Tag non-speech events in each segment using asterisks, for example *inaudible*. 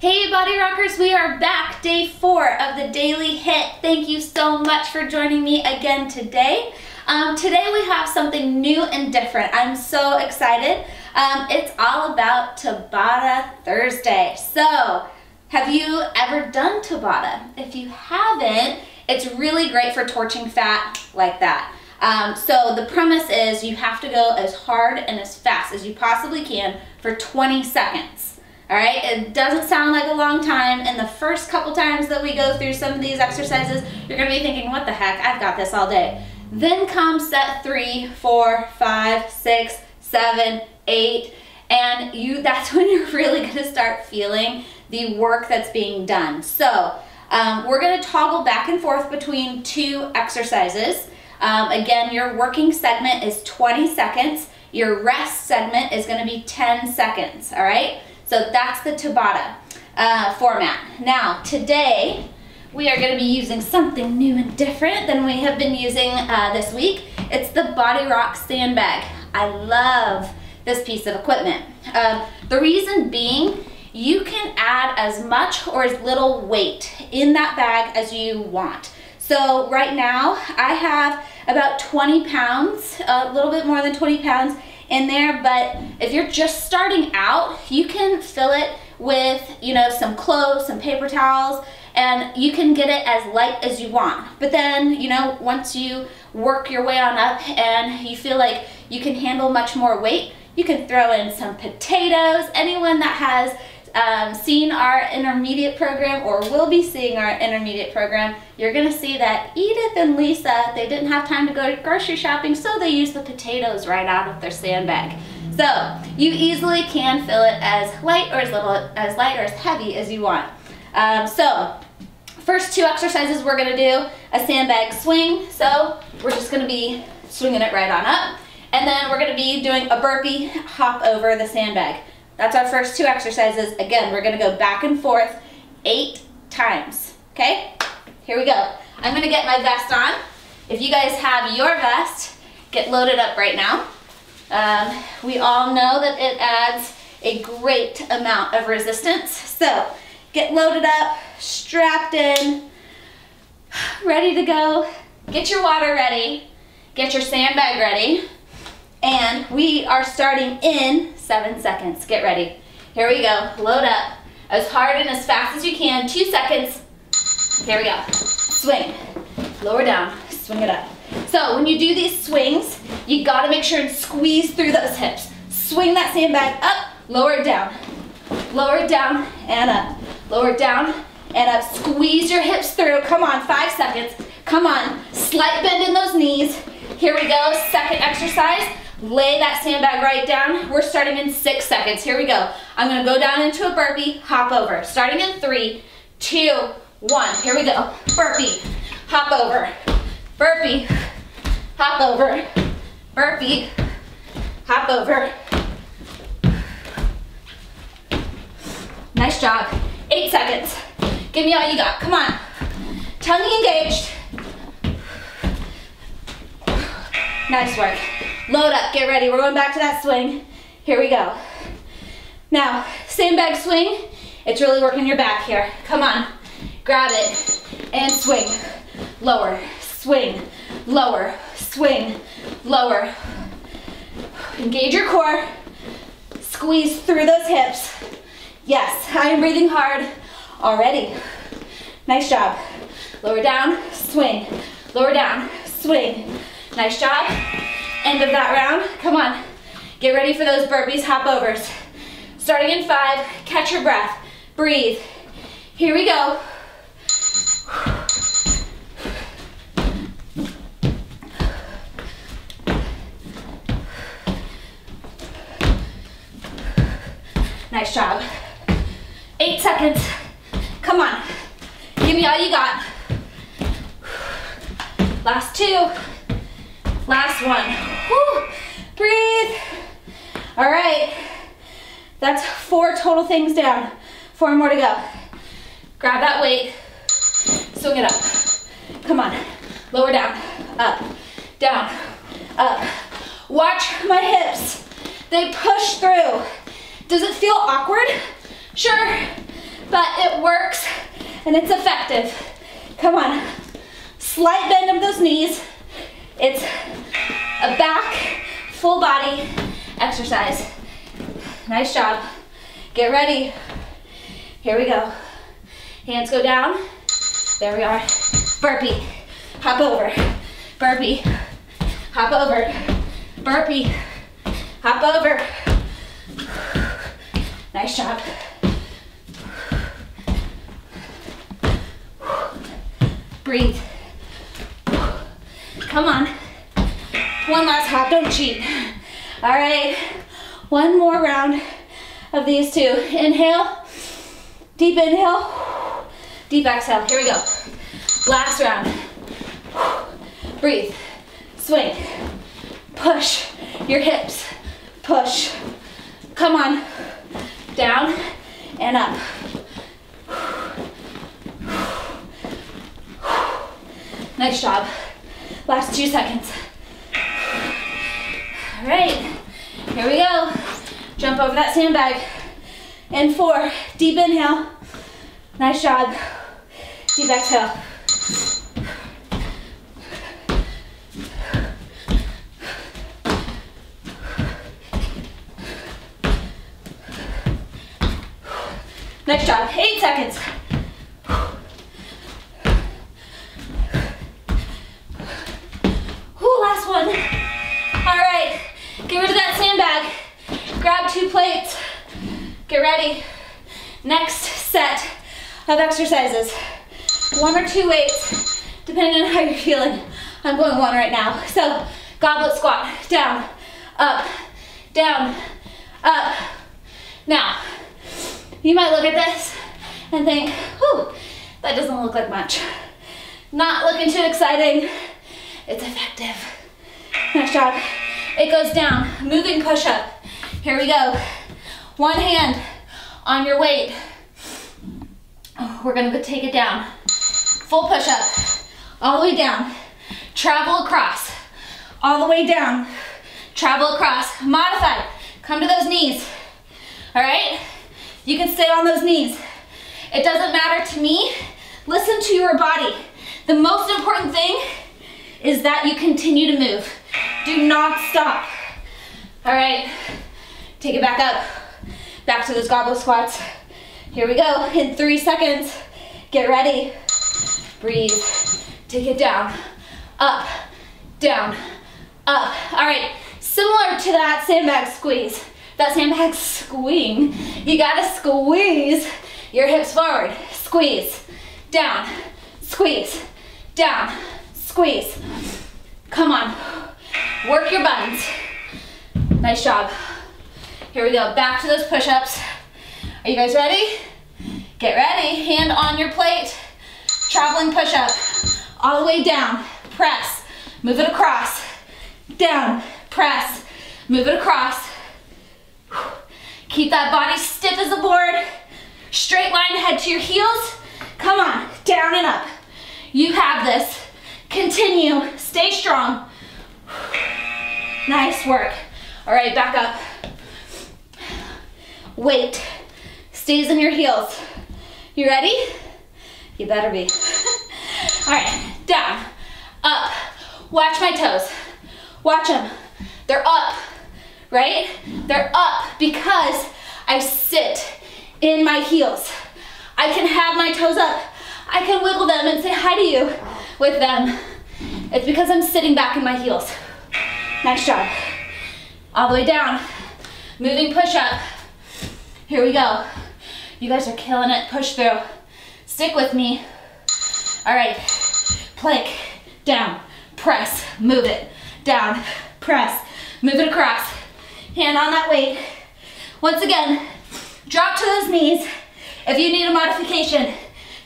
Hey Body Rockers, we are back, day four of the DailyHiit. Thank you so much for joining me again today. Um, today we have something new and different. I'm so excited. Um, it's all about Tabata Thursday. So, have you ever done Tabata? If you haven't, it's really great for torching fat like that. Um, so the premise is you have to go as hard and as fast as you possibly can for 20 seconds. All right, it doesn't sound like a long time, and the first couple times that we go through some of these exercises, you're gonna be thinking, what the heck, I've got this all day. Then comes set three, four, five, six, seven, eight, and you *laughs* that's when you're really gonna start feeling the work that's being done. So um, we're gonna toggle back and forth between two exercises. Um, again, your working segment is 20 seconds. Your rest segment is gonna be 10 seconds, all right? So that's the Tabata uh, format. Now, today, we are going to be using something new and different than we have been using uh, this week. It's the BodyRock Sandbag. I love this piece of equipment. Um, the reason being, you can add as much or as little weight in that bag as you want. So right now, I have about 20 pounds, a little bit more than 20 pounds in there, but if you're just starting out, you can fill it with, you know, some clothes, some paper towels, and you can get it as light as you want. But then, you know, once you work your way on up and you feel like you can handle much more weight, you can throw in some potatoes. Anyone that has um, seen our intermediate program or will be seeing our intermediate program, you're gonna see that Edith and Lisa, they didn't have time to go to grocery shopping, so they used the potatoes right out of their sandbag. So you easily can fill it as light or as little, as light or as heavy as you want. Um, so first two exercises we're gonna do a sandbag swing. So we're just gonna be swinging it right on up. And then we're gonna be doing a burpee hop over the sandbag. That's our first two exercises. Again, we're gonna go back and forth eight times, okay? Here we go. I'm gonna get my vest on. If you guys have your vest, get loaded up right now. Um, we all know that it adds a great amount of resistance. So get loaded up, strapped in, ready to go. Get your water ready. Get your sandbag ready. And we are starting in seven seconds. Get ready. Here we go. Load up. As hard and as fast as you can. Two seconds. Here we go. Swing. Lower down. Swing it up. So when you do these swings, you gotta make sure and squeeze through those hips. Swing that sandbag up, lower it down. Lower it down and up. Lower it down and up. Squeeze your hips through. Come on, five seconds. Come on. Slight bend in those knees. Here we go. Second exercise. Lay that sandbag right down. We're starting in six seconds. Here we go. I'm gonna go down into a burpee, hop over. Starting in three, two, one. Here we go. Burpee, hop over. Burpee, hop over. Burpee, hop over. Nice job. Eight seconds. Give me all you got. Come on. Tongue engaged. Nice work. Load up, get ready. We're going back to that swing. Here we go. Now, sandbag swing. It's really working your back here. Come on. Grab it and swing. Lower, swing, lower, swing, lower. Engage your core. Squeeze through those hips. Yes, I am breathing hard already. Nice job. Lower down, swing. Lower down, swing. Nice job. End of that round. Come on. Get ready for those burpees, hop overs. Starting in five, catch your breath. Breathe. Here we go. Nice job. Eight seconds. Come on. Give me all you got. Last two. Last one. Breathe. All right. That's four total things down. Four more to go. Grab that weight. Swing it up. Come on. Lower down. Up. Down. Up. Watch my hips. They push through. Does it feel awkward? Sure. but it works and it's effective. Come on. Slight bend of those knees. It's a back, full body exercise. Nice job. Get ready. Here we go. Hands go down. There we are. Burpee. Hop over. Burpee. Hop over. Burpee. Hop over. Nice job. Breathe. Come on. One last hop, don't cheat. All right, one more round of these two. Inhale, deep inhale, deep exhale. Here we go. Last round. Breathe, swing, push your hips, push. Come on, down and up. Nice job. Last two seconds. All right, here we go. Jump over that sandbag. And four, deep inhale. Nice job. Deep exhale. Next job. Eight seconds. Plates. Get ready. Next set of exercises. One or two weights, depending on how you're feeling. I'm going one right now. So, goblet squat, down, up, down, up. Now, you might look at this and think, whew, that doesn't look like much. Not looking too exciting. It's effective. Nice job. It goes down, moving push up. Here we go. One hand on your weight. We're gonna take it down. Full push up, all the way down. Travel across, all the way down. Travel across, modified. Come to those knees, all right? You can stay on those knees. It doesn't matter to me. Listen to your body. The most important thing is that you continue to move. Do not stop. All right, take it back up. Back to those goblet squats. Here we go, in three seconds. Get ready. Breathe, take it down, up, down, up. All right, similar to that sandbag squeeze, that sandbag squeeing, you gotta squeeze your hips forward. Squeeze, down, squeeze, down, squeeze. Come on, work your buns. Nice job. Here we go, back to those push-ups. Are you guys ready? Get ready, hand on your plate. Traveling push-up, all the way down, press, move it across, down, press, move it across. Keep that body stiff as a board. Straight line head to your heels. Come on, down and up. You have this. Continue, stay strong. Nice work. All right, back up. Weight stays in your heels. You ready? You better be. *laughs* All right, down, up. Watch my toes. Watch them. They're up, right? They're up because I sit in my heels. I can have my toes up. I can wiggle them and say hi to you with them. It's because I'm sitting back in my heels. Nice job. All the way down. Moving push up. Here we go. You guys are killing it. Push through. Stick with me. All right. Plank. Down. Press. Move it. Down. Press. Move it across. Hand on that weight. Once again, drop to those knees if you need a modification.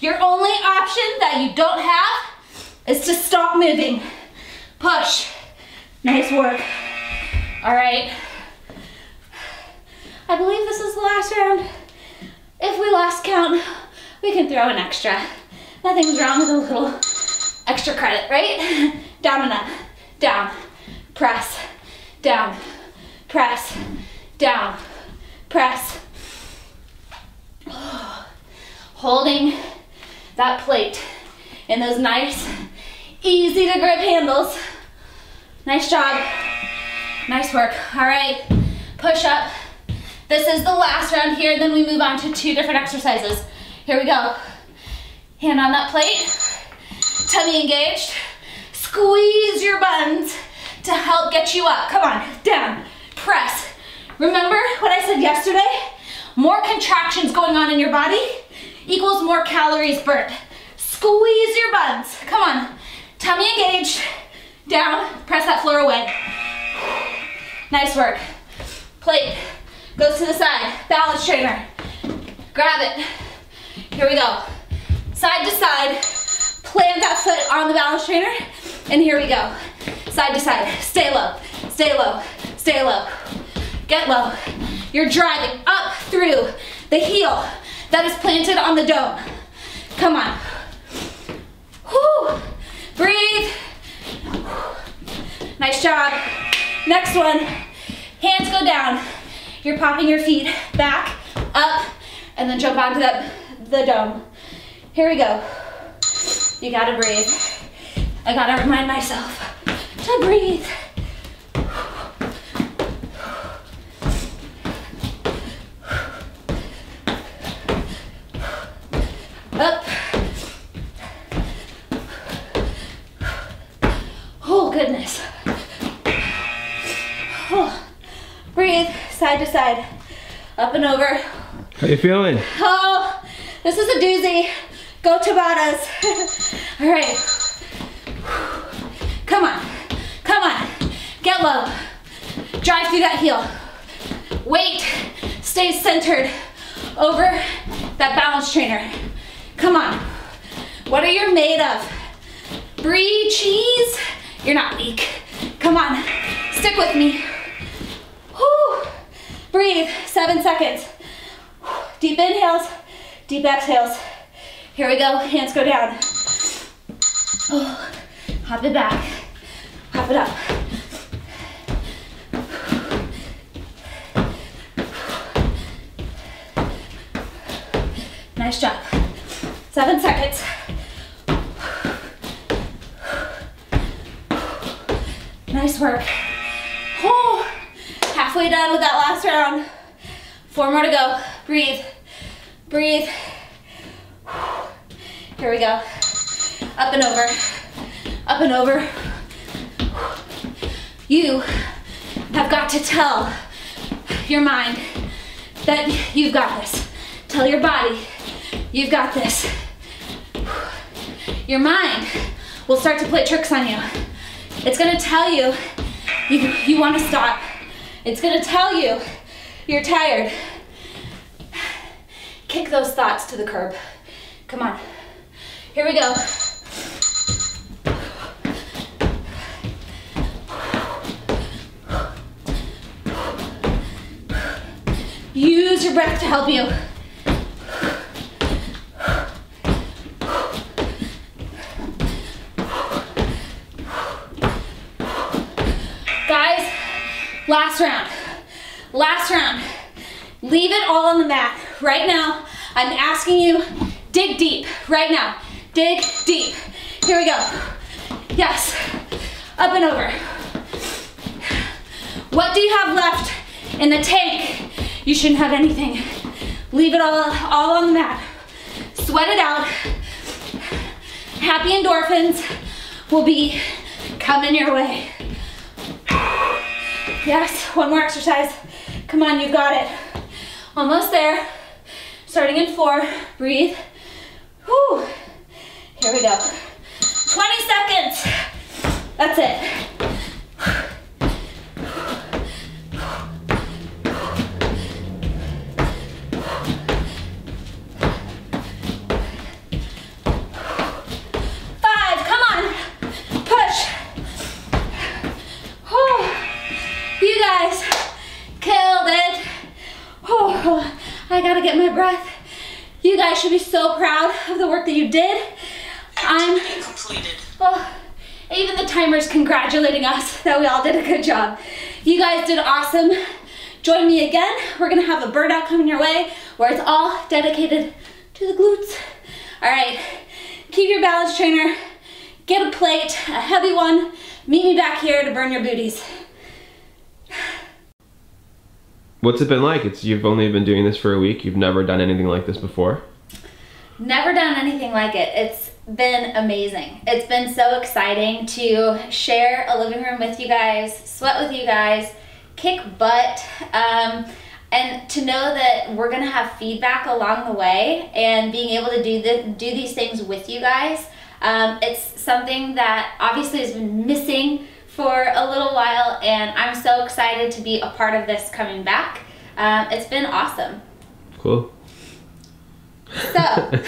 Your only option that you don't have is to stop moving. Push. Nice work. All right. I believe this is the last round. If we lost count, we can throw an extra. Nothing's wrong with a little extra credit, right? Down and up, down, press, down, press, down, press. *sighs* holding that plate in those nice, easy to grip handles. Nice job. Nice work. All right, push up. This is the last round here, then we move on to two different exercises. Here we go. Hand on that plate, tummy engaged. Squeeze your buns to help get you up. Come on, down, press. Remember what I said yesterday? More contractions going on in your body equals more calories burnt. Squeeze your buns. Come on, tummy engaged, down, press that floor away. Nice work. Plate goes to the side, balance trainer. Grab it. Here we go. Side to side, plant that foot on the balance trainer, and here we go. Side to side, stay low, stay low, stay low. Get low. You're driving up through the heel that is planted on the dome. Come on. Whew. Breathe. Nice job. Next one. Hands go down. You're popping your feet back, up, and then jump onto that, the dome. Here we go. You gotta breathe. I gotta remind myself to breathe. Up. Oh, goodness. Oh. Breathe, side to side. Up and over. How you feeling? Oh, this is a doozy. Go Tabatas. *laughs* All right. Come on, come on. Get low. Drive through that heel. Weight stays centered over that balance trainer. Come on. What are you made of? Brie cheese? You're not weak. Come on, stick with me. Breathe, seven seconds. Deep inhales, deep exhales. Here we go, hands go down. Oh, hop it back, hop it up. Nice job. Seven seconds. Nice work. Oh, halfway done with that last round. Four more to go. Breathe, breathe. Here we go. Up and over, up and over. You have got to tell your mind that you've got this. Tell your body, you've got this. Your mind will start to play tricks on you. It's gonna tell you you, you wanna stop. It's gonna tell you you're tired. Kick those thoughts to the curb. Come on. Here we go. Use your breath to help you. Guys, last round. Last round. Leave it all on the mat. Right now, I'm asking you, dig deep. Right now. Dig deep. Here we go. Yes. Up and over. What do you have left in the tank? You shouldn't have anything. Leave it all, all on the mat. Sweat it out. Happy endorphins will be coming your way. Yes, one more exercise. Come on, you've got it. Almost there. Starting in four, breathe. Whew. Here we go. 20 seconds. That's it. Breath. You guys should be so proud of the work that you did. I'm completed. Oh, even the timer's congratulating us that we all did a good job. You guys did awesome. Join me again. We're gonna have a burnout coming your way where it's all dedicated to the glutes. All right, keep your balance trainer, get a plate, a heavy one. Meet me back here to burn your booties. What's it been like? It's you've only been doing this for a week. You've never done anything like this before. Never done anything like it. It's been amazing. It's been so exciting to share a living room with you guys, sweat with you guys, kick butt, um, and to know that we're gonna have feedback along the way and being able to do the, do these things with you guys. Um, it's something that obviously has been missing for a little while and I'm so excited to be a part of this coming back. Um, it's been awesome. Cool. So, *laughs*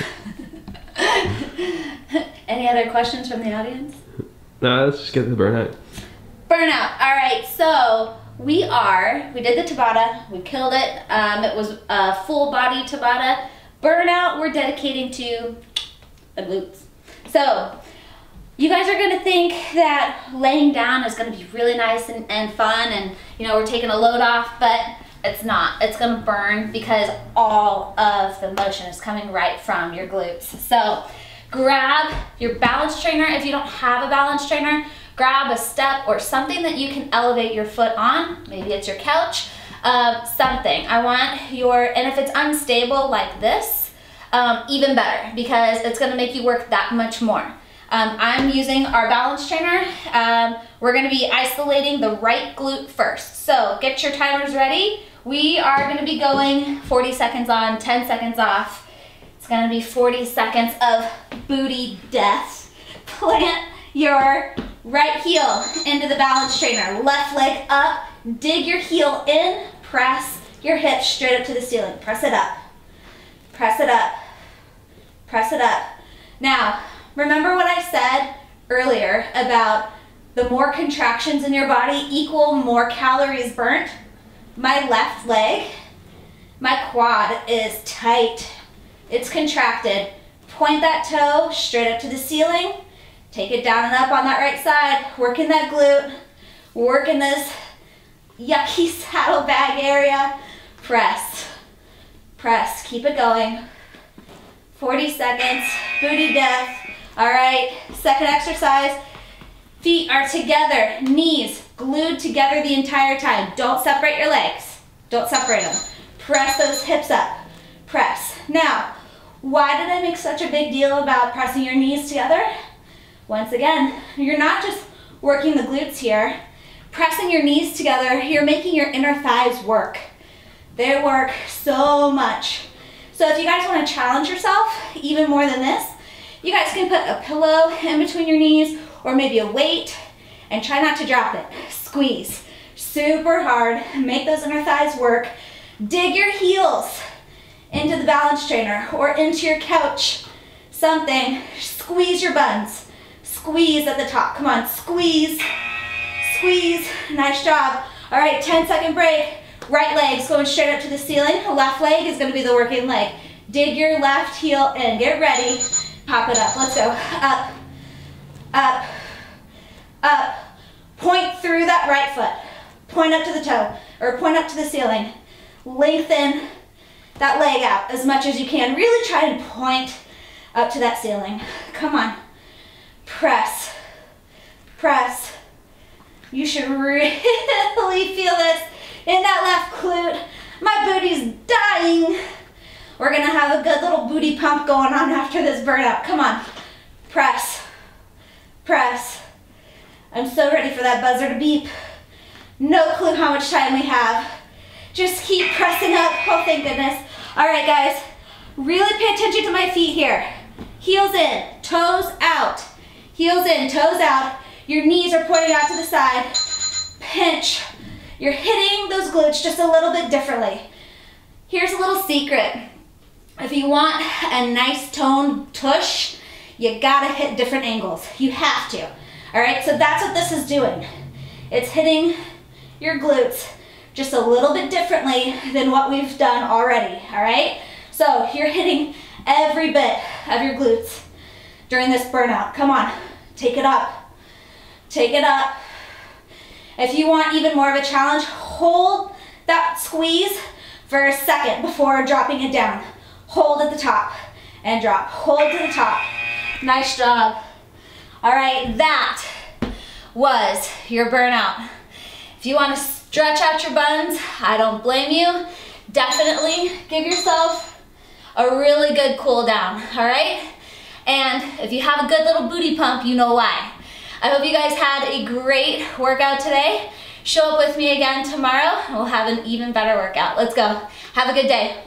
*laughs* any other questions from the audience? No, let's just get to the burnout. Burnout. All right, so we are, we did the Tabata, we killed it. Um, it was a full body Tabata. Burnout, we're dedicating to the glutes. So, you guys are gonna think that laying down is gonna be really nice and, and fun and you know, we're taking a load off, but it's not. It's gonna burn because all of the motion is coming right from your glutes. So grab your balance trainer. If you don't have a balance trainer, grab a step or something that you can elevate your foot on. Maybe it's your couch, uh, something. I want your, and if it's unstable like this, um, even better because it's gonna make you work that much more. Um, I'm using our balance trainer. Um, we're gonna be isolating the right glute first. So get your timers ready. We are gonna be going 40 seconds on, 10 seconds off. It's gonna be 40 seconds of booty death. *laughs* Plant your right heel into the balance trainer. Left leg up, dig your heel in, press your hips straight up to the ceiling. Press it up, press it up, press it up. Now, Remember what I said earlier about the more contractions in your body equal more calories burnt? My left leg, my quad is tight. It's contracted. Point that toe straight up to the ceiling. Take it down and up on that right side. Working that glute. Working this yucky *laughs* saddlebag area. Press. Press. Keep it going. 40 seconds. Booty death. All right, second exercise. Feet are together, knees glued together the entire time. Don't separate your legs. Don't separate them. Press those hips up. Press. Now, why did I make such a big deal about pressing your knees together? Once again, you're not just working the glutes here. Pressing your knees together, you're making your inner thighs work. They work so much. So if you guys want to challenge yourself even more than this, you guys can put a pillow in between your knees or maybe a weight and try not to drop it. Squeeze super hard, make those inner thighs work. Dig your heels into the balance trainer or into your couch, something. Squeeze your buns. Squeeze at the top. Come on, squeeze, squeeze. Nice job. All right, 10 second break. Right leg's going straight up to the ceiling. Left leg is gonna be the working leg. Dig your left heel in. Get ready. Pop it up. Let's go. Up, up, up. Point through that right foot. Point up to the toe, or point up to the ceiling. Lengthen that leg out as much as you can. Really try and point up to that ceiling. Come on. Press, press. You should really *laughs* feel this in that left glute. My booty's dying. We're gonna have a good little booty pump going on after this burnout. Come on, press, press. I'm so ready for that buzzer to beep. No clue how much time we have. Just keep pressing up, oh thank goodness. All right guys, really pay attention to my feet here. Heels in, toes out. Heels in, toes out. Your knees are pointing out to the side. Pinch. You're hitting those glutes just a little bit differently. Here's a little secret. If you want a nice toned tush, you gotta hit different angles. You have to. All right, so that's what this is doing. It's hitting your glutes just a little bit differently than what we've done already, all right? So you're hitting every bit of your glutes during this burnout. Come on, take it up. Take it up. If you want even more of a challenge, hold that squeeze for a second before dropping it down hold at the top. and drop. Hold to the top. Nice job. All right, that was your burnout. If you want to stretch out your buns, I don't blame you. Definitely give yourself a really good cool down, all right? And if you have a good little booty pump, you know why. I hope you guys had a great workout today. Show up with me again tomorrow and we'll have an even better workout. Let's go. Have a good day.